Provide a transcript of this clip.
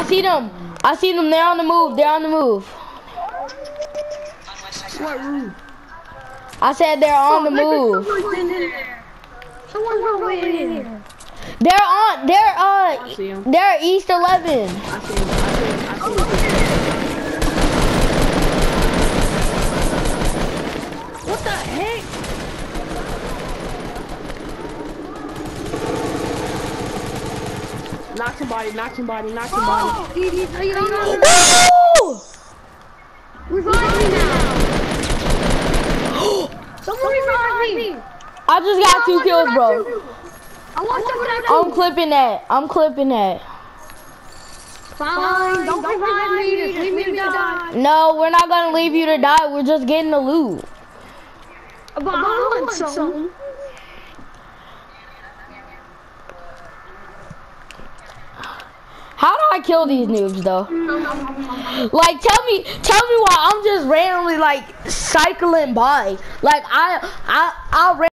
I see them. I see them. They're on the move. They're on the move. What room? I said they're on the move. Someone's in there. Someone's waiting in here. They're on. They're uh. They're East 11. I see him. I see him. I see him. What the heck? Knock somebody, knock somebody, knock somebody. Oh, he, he, he, he, Woo! revive me now. Someone revive me. I just got two kills, bro. I want to I'm I'm clipping that. I'm clipping that. fine. Don't revive me. Just leave me to die. No, we're not gonna leave you to die. We're just getting the loot. But I want some. How I kill these noobs though? Like tell me tell me why I'm just randomly like cycling by. Like I I I